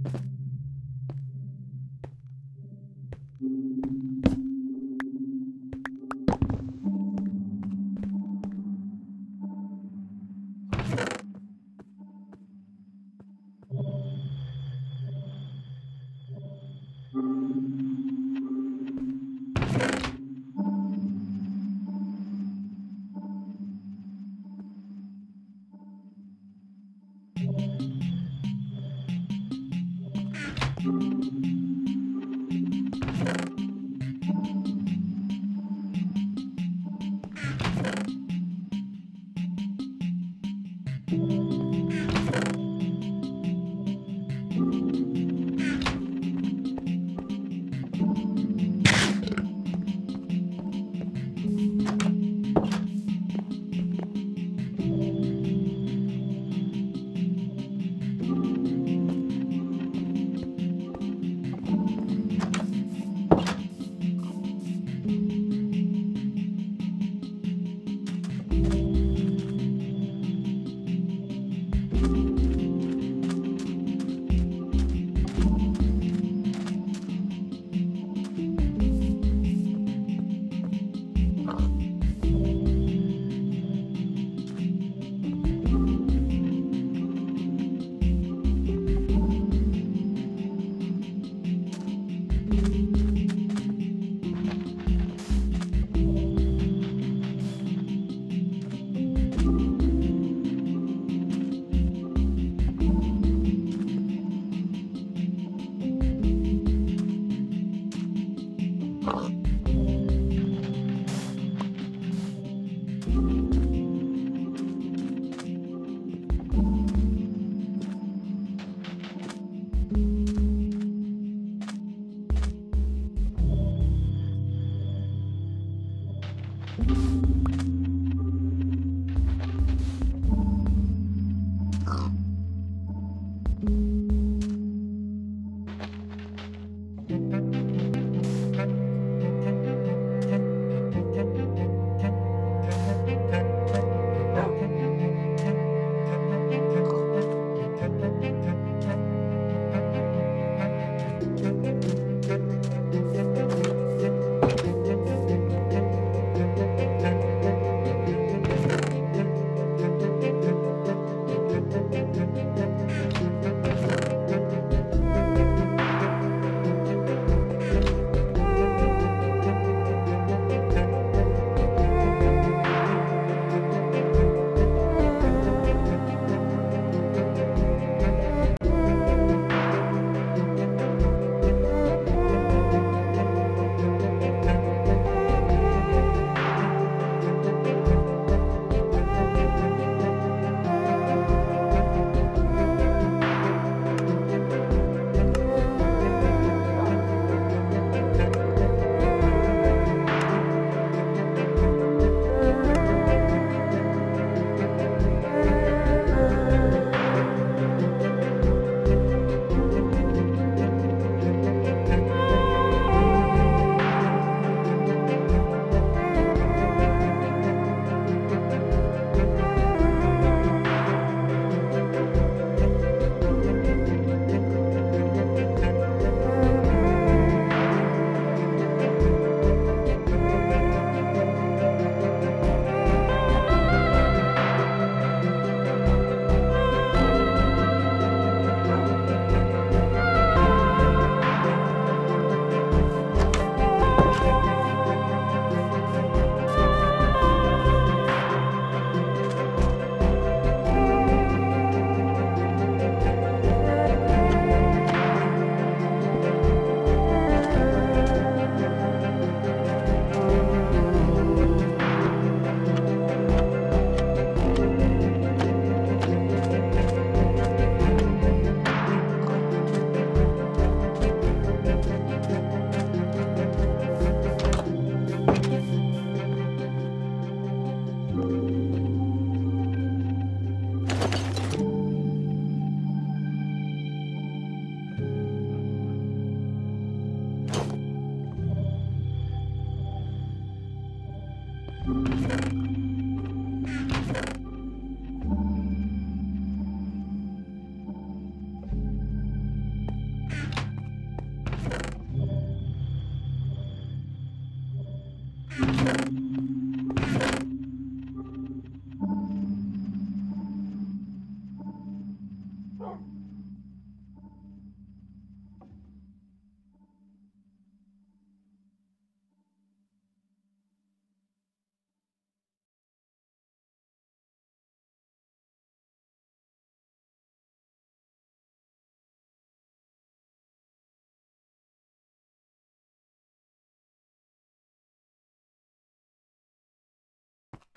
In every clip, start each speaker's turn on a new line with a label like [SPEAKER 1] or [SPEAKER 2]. [SPEAKER 1] Thank you. Bye.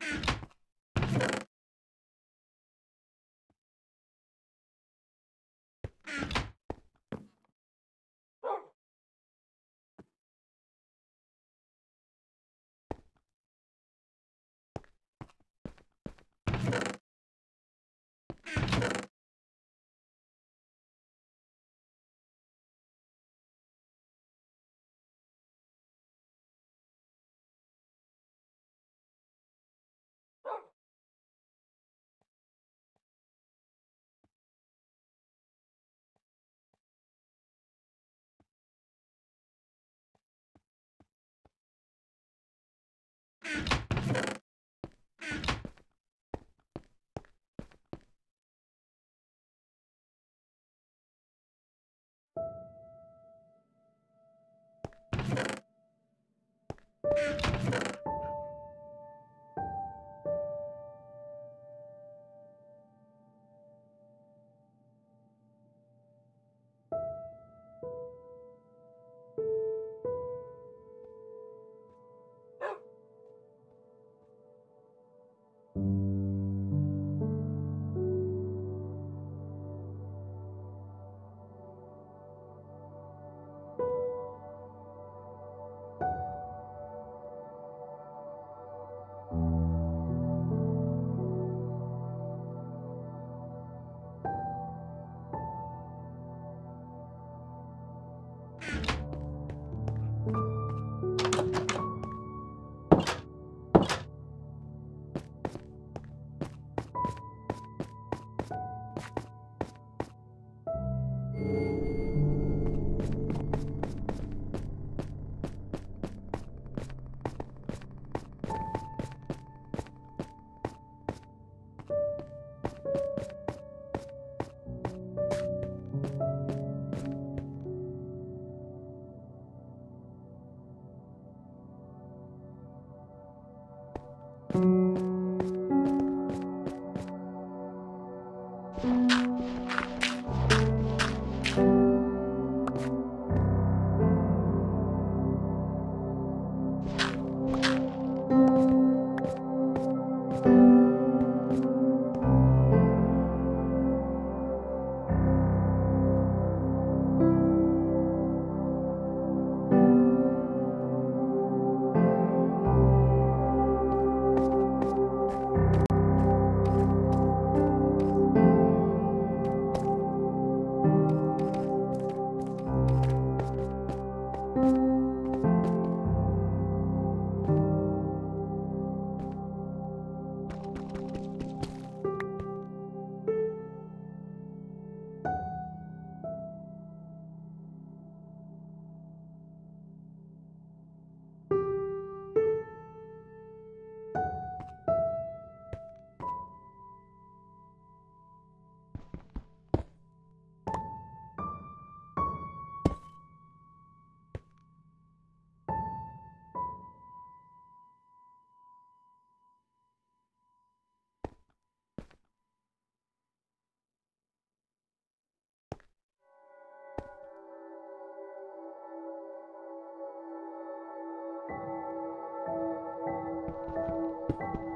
[SPEAKER 1] you Thank you. Thank you.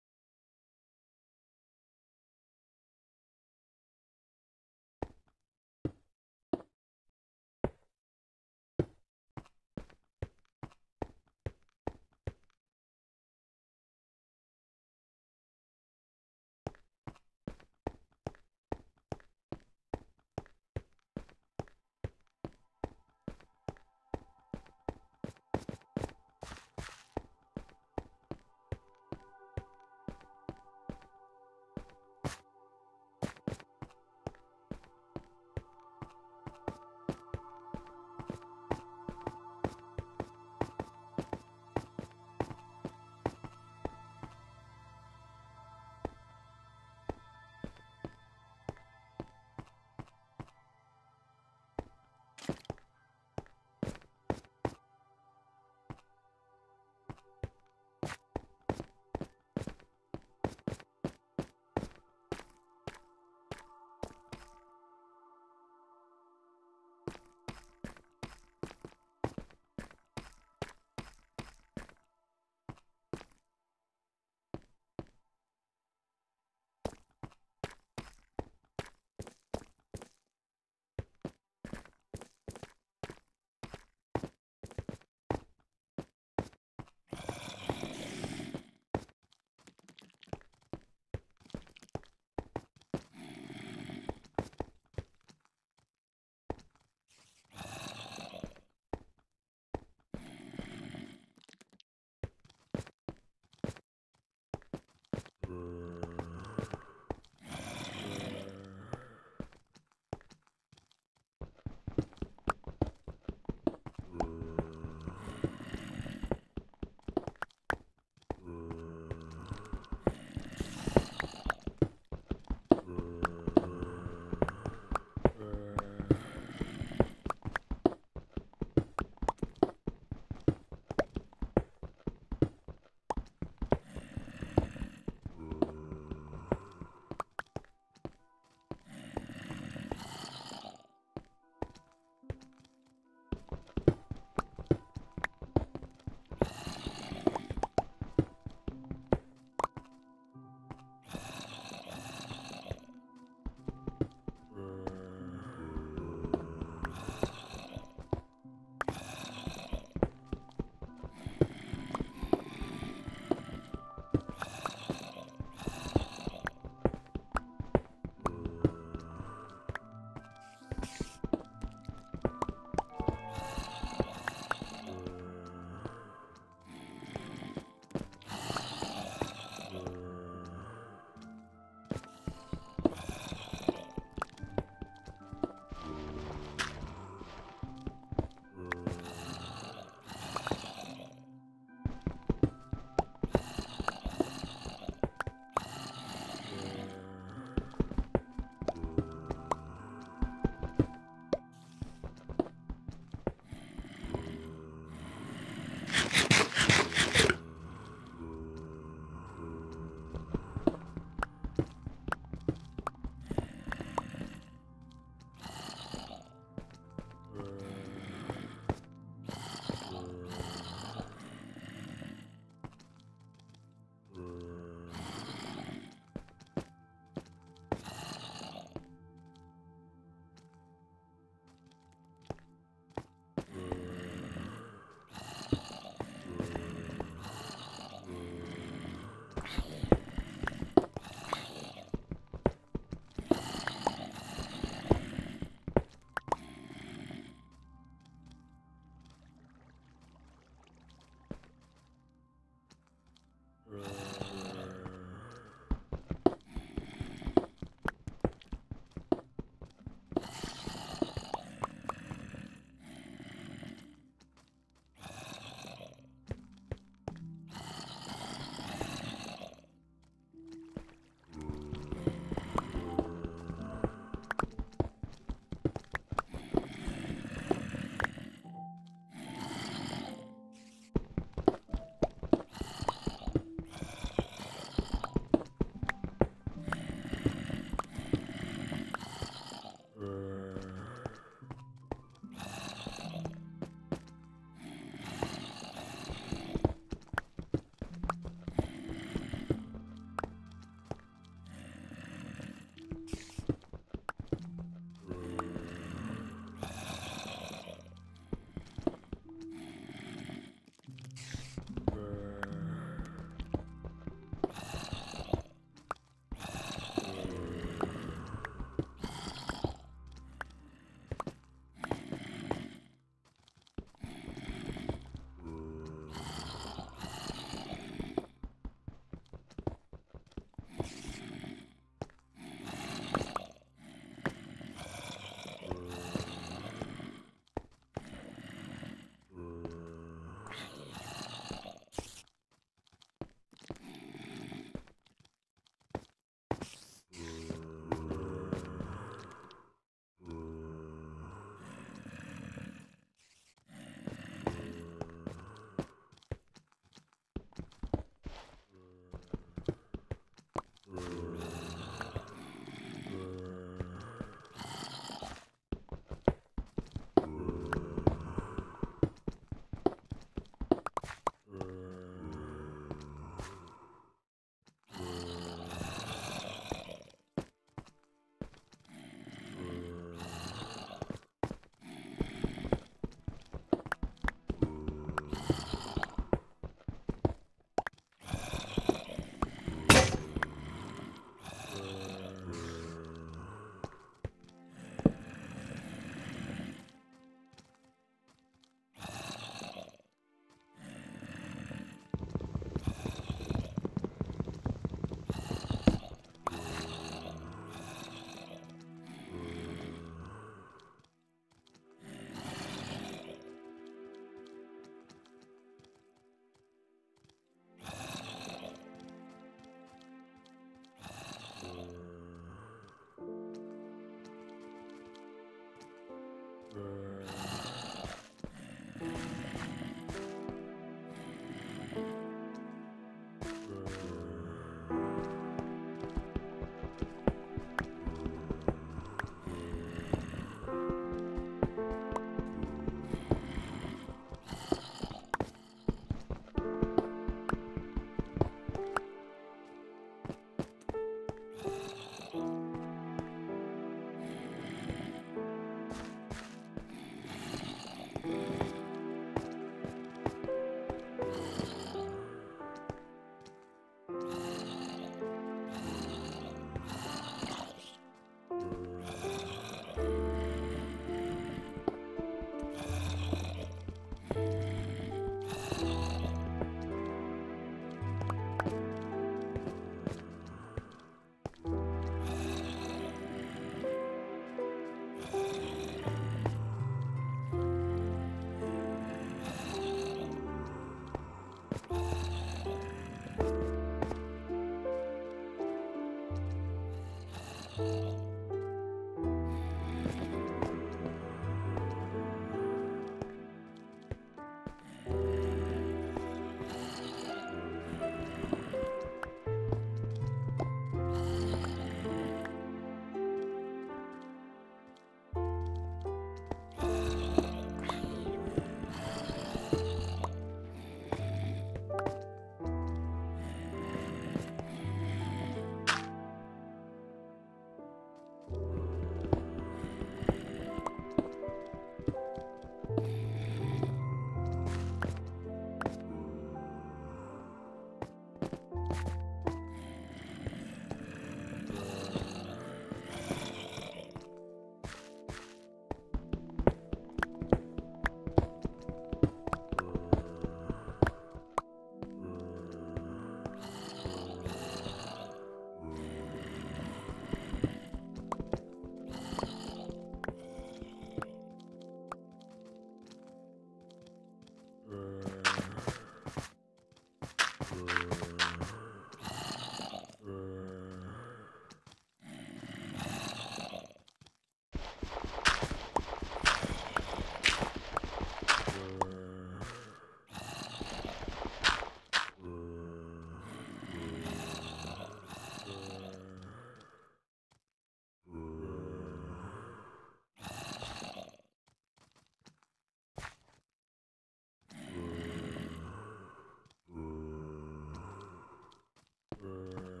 [SPEAKER 1] number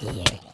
[SPEAKER 1] here.